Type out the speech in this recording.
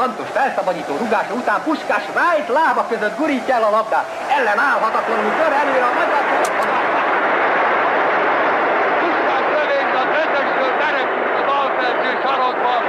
lantos felszabadító rugása után Puskás Vájt lába között gurítja el a labdát. Ellen állhatatlanul tör előre a magyar Puskás lövész a tetestől terekült sarokban.